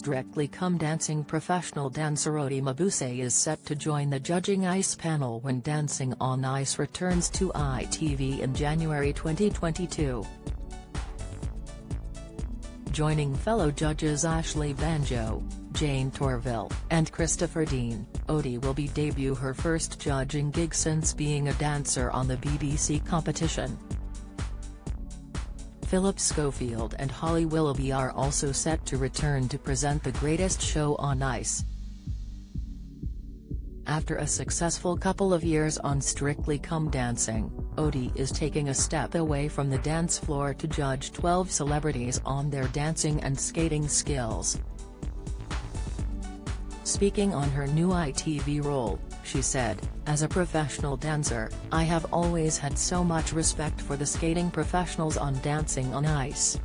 Strictly Come Dancing professional dancer Oti Mabuse is set to join the judging ICE panel when Dancing on Ice returns to ITV in January 2022. Joining fellow judges Ashley Banjo, Jayne Torvill, and Christopher Dean, Oti will be debut her first judging gig since being a dancer on the BBC competition. Philip Schofield and Holly Willoughby are also set to return to present the greatest show on ice. After a successful couple of years on Strictly Come Dancing, Oti is taking a step away from the dance floor to judge 12 celebrities on their dancing and skating skills. Speaking on her new ITV role, she said, As a professional dancer, I have always had so much respect for the skating professionals on Dancing on Ice.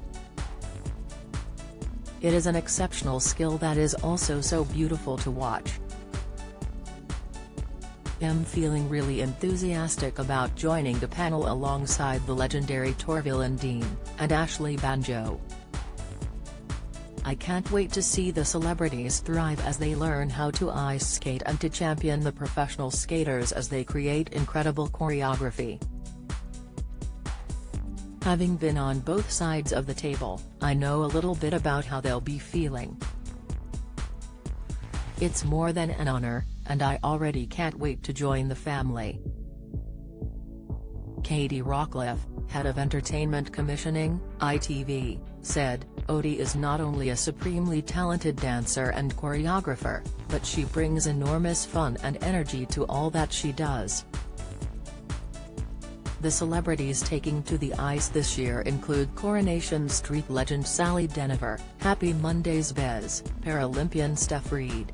It is an exceptional skill that is also so beautiful to watch. I'm feeling really enthusiastic about joining the panel alongside the legendary Torvill and Dean, and Ashley Banjo. I can't wait to see the celebrities thrive as they learn how to ice skate and to champion the professional skaters as they create incredible choreography. Having been on both sides of the table, I know a little bit about how they'll be feeling. It's more than an honor, and I already can't wait to join the family. Katie Rawcliffe, head of entertainment commissioning, ITV, said, Oti is not only a supremely talented dancer and choreographer, but she brings enormous fun and energy to all that she does. The celebrities taking to the ice this year include Coronation Street legend Sally Dynevor, Happy Mondays Bez, Paralympian Stef Reid,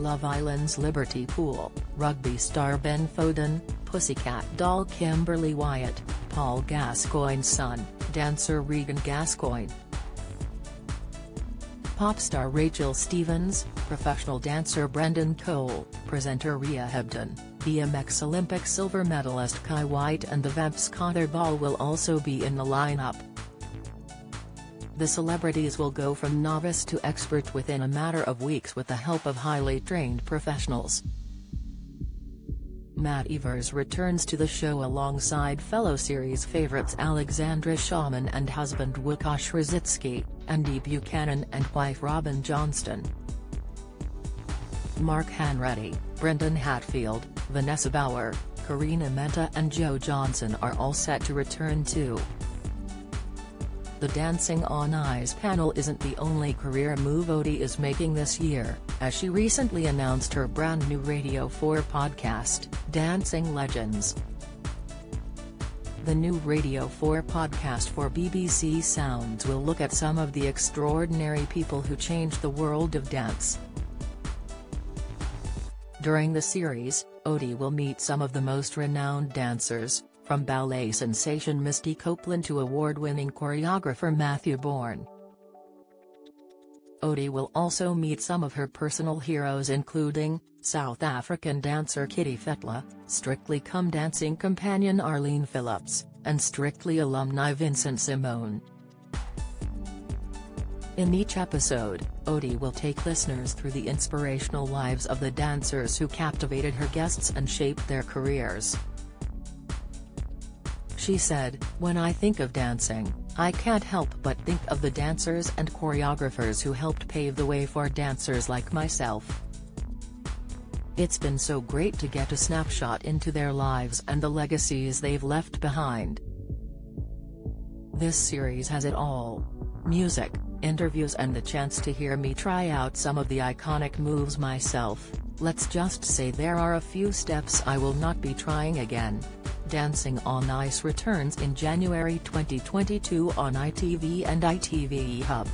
Love Island's Liberty Poole, rugby star Ben Foden, Pussycat doll Kimberly Wyatt, Paul Gascoigne's son, dancer Regan Gascoigne. Pop star Rachel Stevens, professional dancer Brendan Cole, presenter Rhea Hebden, BMX Olympic silver medalist Kye Whyte and the Connor Ball will also be in the lineup. The celebrities will go from novice to expert within a matter of weeks with the help of highly trained professionals. Matt Evers returns to the show alongside fellow series favorites Alexandra Schauman and husband Łukasz Różycki, Andy Buchanan and wife Robin Johnstone. Mark Hanratty, Brendyn Hatfield, Vanessa Bauer, Karina Manta and Joe Johnson are all set to return too. The Dancing on Ice panel isn't the only career move Oti is making this year, as she recently announced her brand new Radio 4 podcast, Dancing Legends. The new Radio 4 podcast for BBC Sounds will look at some of the extraordinary people who changed the world of dance. During the series, Oti will meet some of the most renowned dancers, from ballet sensation Misty Copeland to award-winning choreographer Matthew Bourne. Oti will also meet some of her personal heroes including, South African dancer Kitty Phetla, Strictly Come Dancing companion Arlene Phillips, and Strictly alumni Vincent Simone. In each episode, Oti will take listeners through the inspirational lives of the dancers who captivated her guests and shaped their careers. She said, When I think of dancing, I can't help but think of the dancers and choreographers who helped pave the way for dancers like myself. It's been so great to get a snapshot into their lives and the legacies they've left behind. This series has it all. Music, interviews and the chance to hear me try out some of the iconic moves myself, let's just say there are a few steps I will not be trying again. Dancing on Ice returns in January 2022 on ITV and ITV Hub.